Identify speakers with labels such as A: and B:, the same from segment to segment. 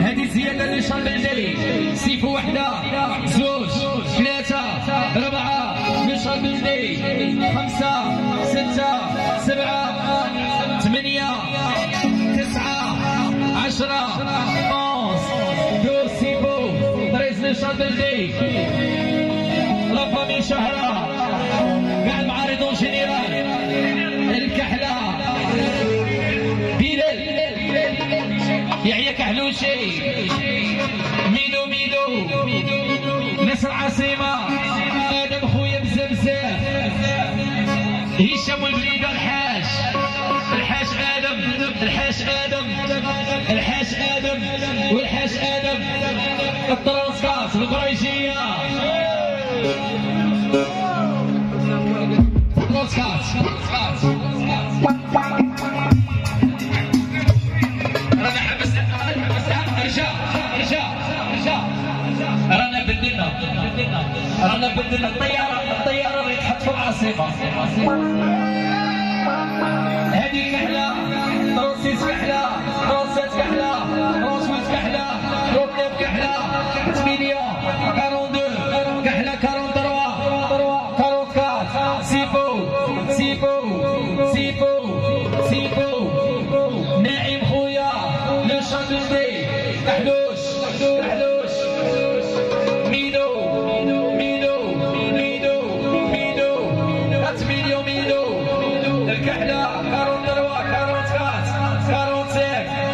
A: هذه زيادة اللي سيفو وحدة. زوج. ثلاثة. أربعة الجري خمسة. ستة. سبعة. ثمانية. تسعة. عشرة. أونس دو سيفو نشرب الجري لا شهرة. يحيى كحلوشي ميدو ميدو. ناس العاصمة آدم خويا بزاف هشام والبليدة الحاج. الحاج آدم. الحاج آدم. الحاج آدم. والحاج آدم. الترانسكاس القريشية. الترانسكاس. رانا بدلنا الطيارة الطيارة اللي تحط في هذه كحلة روسيس كحلة روسات كحلة روسويس كحلة روكنيف كحلة 8 42 كحلة 43 44 سيفو سيفو سيفو سيفو ناعم خويا لو شاندوزي كحلوش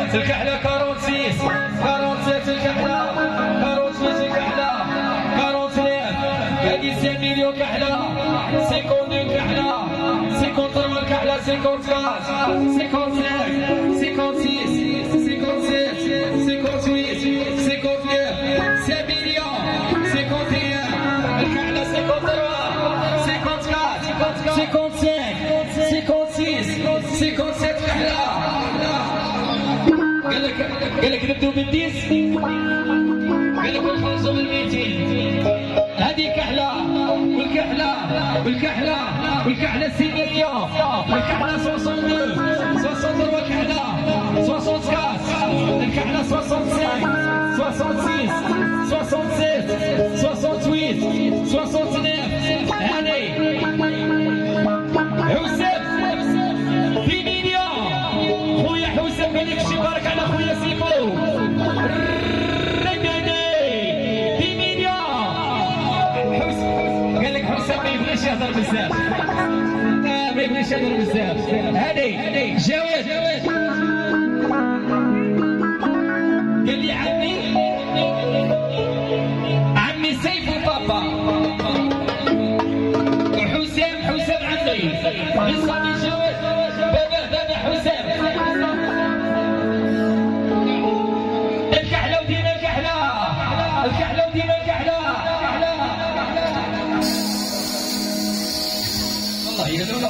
A: 45 الكحلة 46 47 الكحلة 48 الكحلة 49 هذه 5 مليون كحلة 52 كحلة 53 الكحلة 54 55 56 57 58 59 5 مليون 51 الكحلة 53 54 55 56 57 كحلة قال لك قال لك نبدو بالديس. قال لك نخلصوا بال 200 هذه كحلة والكحلة والكحلة والكحلة سينية الكحلة 62 63 كحله 64 الكحله 65 66 67 يبغيش يهضر بزاف. ما يبغيش يهضر بزاف. هادي جواد قال لي عمي عمي سيف وبابا. وحسام حسام عمي. نصحى جواد بابا بابا حسام. الكحلة ودينا الكحلة. الكحلة ودينا الكحلة. どうぞ。